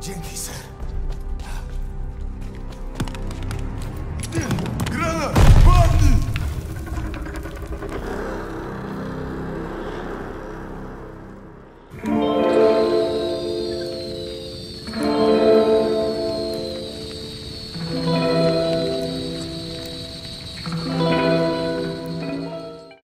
Dzięki, ser.